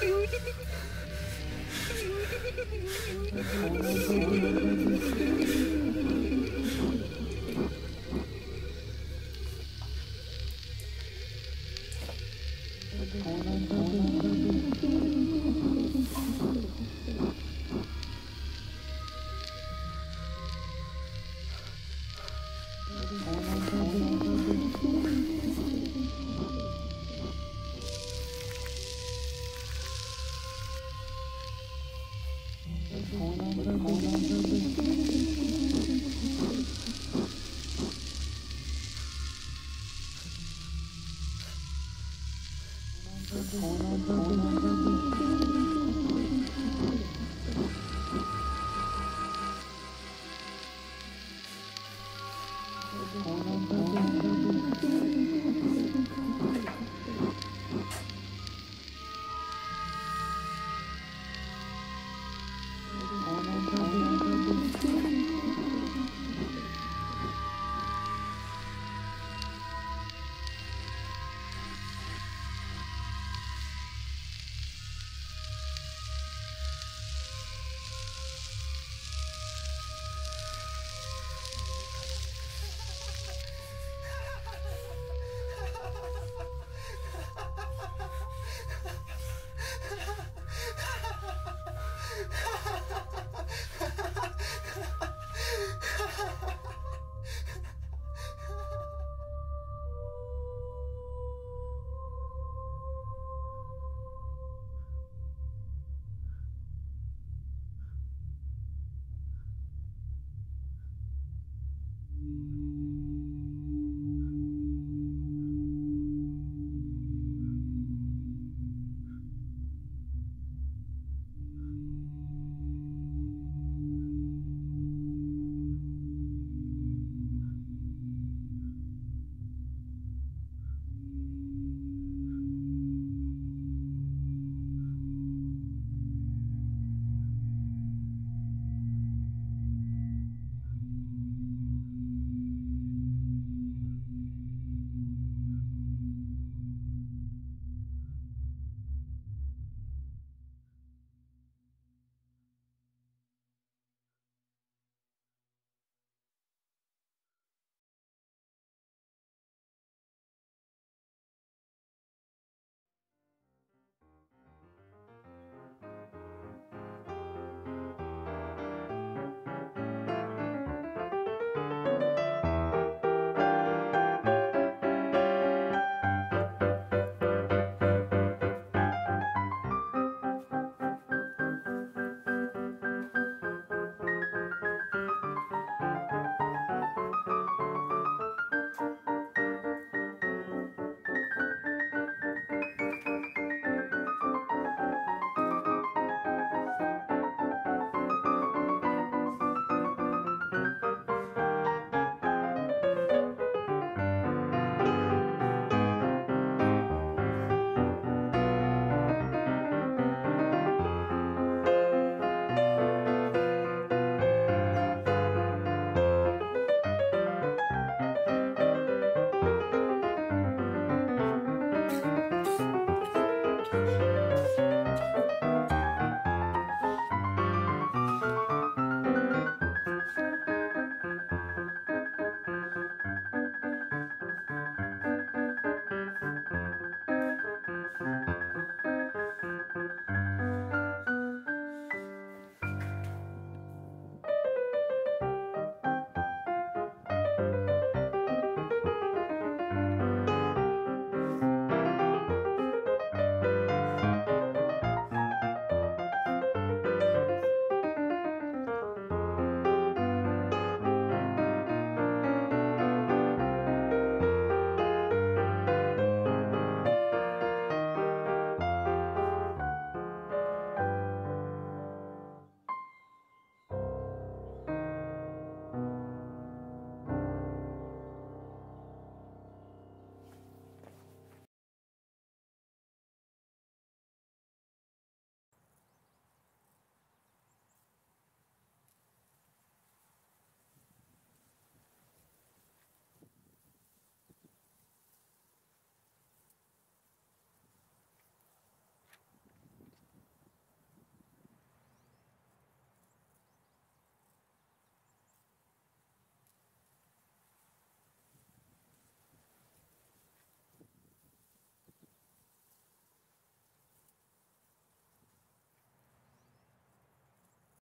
私もそう言うなら。